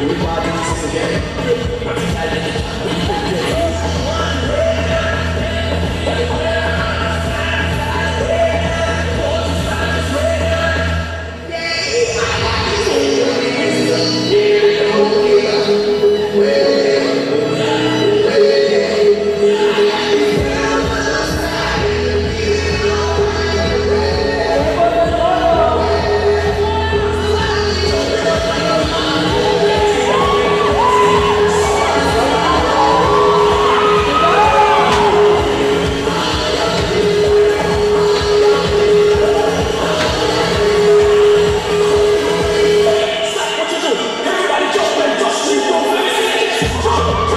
Everybody's again. Let's go!